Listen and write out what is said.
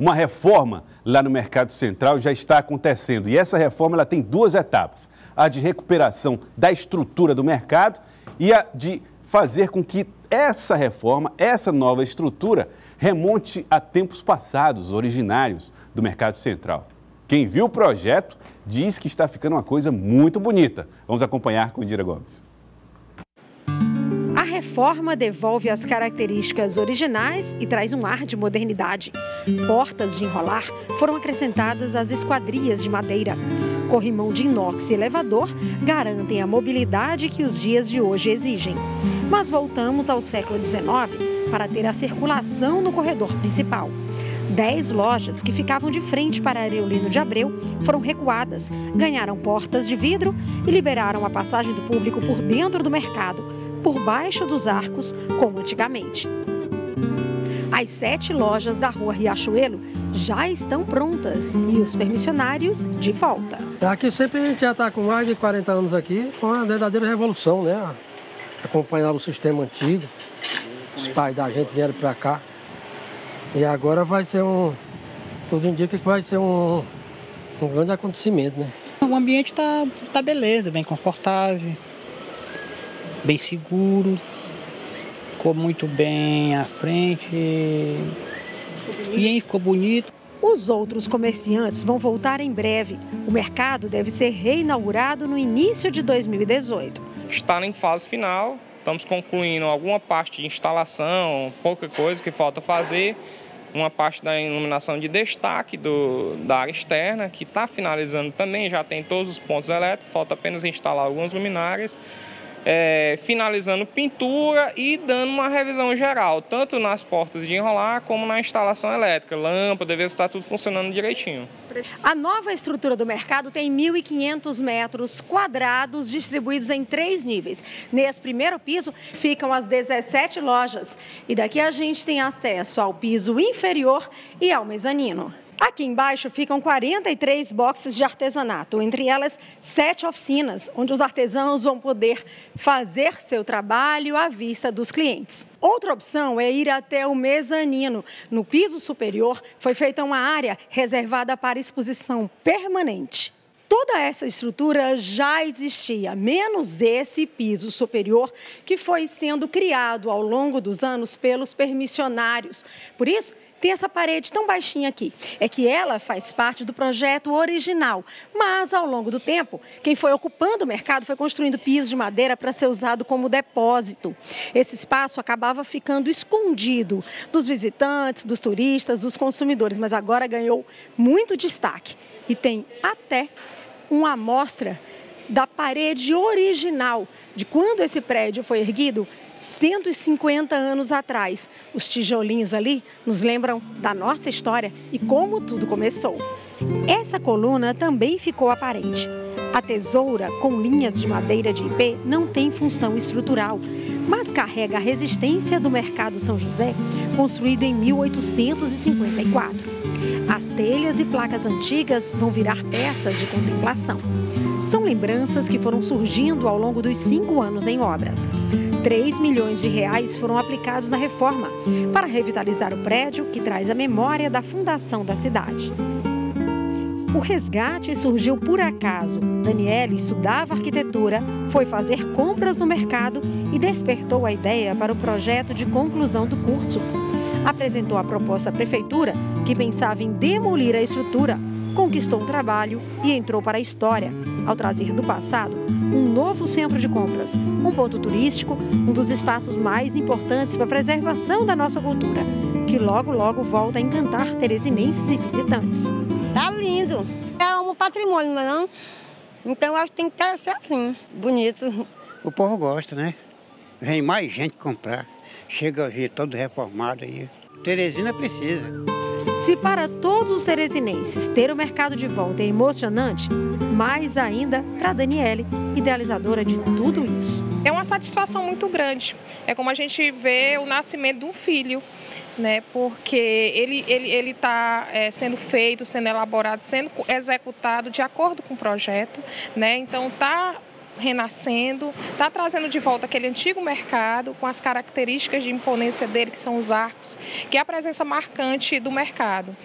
Uma reforma lá no Mercado Central já está acontecendo e essa reforma ela tem duas etapas: a de recuperação da estrutura do mercado e a de fazer com que essa reforma, essa nova estrutura, remonte a tempos passados, originários do Mercado Central. Quem viu o projeto diz que está ficando uma coisa muito bonita. Vamos acompanhar com Indira Gomes. Reforma devolve as características originais e traz um ar de modernidade. Portas de enrolar foram acrescentadas às esquadrias de madeira. Corrimão de inox e elevador garantem a mobilidade que os dias de hoje exigem. Mas voltamos ao século XIX para ter a circulação no corredor principal. Dez lojas que ficavam de frente para Areolino de Abreu foram recuadas, ganharam portas de vidro e liberaram a passagem do público por dentro do mercado por baixo dos arcos, como antigamente. As sete lojas da rua Riachuelo já estão prontas e os permissionários de volta. Aqui sempre a gente já está com mais de 40 anos aqui, com a verdadeira revolução, né? Acompanhar o sistema antigo. Os pais da gente vieram para cá. E agora vai ser um. Tudo indica que vai ser um, um grande acontecimento, né? O ambiente está tá beleza, bem confortável bem seguro, ficou muito bem à frente e aí ficou bonito. Os outros comerciantes vão voltar em breve. O mercado deve ser reinaugurado no início de 2018. Está em fase final, estamos concluindo alguma parte de instalação, pouca coisa que falta fazer. Uma parte da iluminação de destaque do, da área externa, que está finalizando também, já tem todos os pontos elétricos, falta apenas instalar algumas luminárias é, finalizando pintura e dando uma revisão geral, tanto nas portas de enrolar como na instalação elétrica, lâmpada, ver se está tudo funcionando direitinho. A nova estrutura do mercado tem 1.500 metros quadrados distribuídos em três níveis. Nesse primeiro piso ficam as 17 lojas e daqui a gente tem acesso ao piso inferior e ao mezanino. Aqui embaixo ficam 43 boxes de artesanato, entre elas sete oficinas, onde os artesãos vão poder fazer seu trabalho à vista dos clientes. Outra opção é ir até o mezanino. No piso superior foi feita uma área reservada para exposição permanente. Toda essa estrutura já existia, menos esse piso superior que foi sendo criado ao longo dos anos pelos permissionários. Por isso, tem essa parede tão baixinha aqui. É que ela faz parte do projeto original, mas ao longo do tempo, quem foi ocupando o mercado foi construindo pisos de madeira para ser usado como depósito. Esse espaço acabava ficando escondido dos visitantes, dos turistas, dos consumidores, mas agora ganhou muito destaque e tem até uma amostra da parede original de quando esse prédio foi erguido 150 anos atrás. Os tijolinhos ali nos lembram da nossa história e como tudo começou. Essa coluna também ficou aparente. A tesoura, com linhas de madeira de IP, não tem função estrutural, mas carrega a resistência do mercado São José, construído em 1854. As telhas e placas antigas vão virar peças de contemplação. São lembranças que foram surgindo ao longo dos cinco anos em obras. 3 milhões de reais foram aplicados na reforma para revitalizar o prédio que traz a memória da fundação da cidade. O resgate surgiu por acaso. Daniele estudava arquitetura, foi fazer compras no mercado e despertou a ideia para o projeto de conclusão do curso. Apresentou a proposta à prefeitura, que pensava em demolir a estrutura, conquistou um trabalho e entrou para a história, ao trazer do passado um novo centro de compras, um ponto turístico, um dos espaços mais importantes para a preservação da nossa cultura, que logo, logo volta a encantar teresinenses e visitantes. Tá lindo. É um patrimônio, não é não? Então acho que tem que ser assim, bonito. O povo gosta, né? Vem mais gente comprar. Chega a ver todo reformado aí. Teresina precisa. Se para todos os teresinenses ter o mercado de volta é emocionante, mais ainda para a Daniele, idealizadora de tudo isso. É uma satisfação muito grande. É como a gente vê o nascimento de um filho. Né, porque ele está ele, ele tá, é, sendo feito, sendo elaborado, sendo executado de acordo com o projeto. Né, então, está renascendo, está trazendo de volta aquele antigo mercado com as características de imponência dele, que são os arcos, que é a presença marcante do mercado.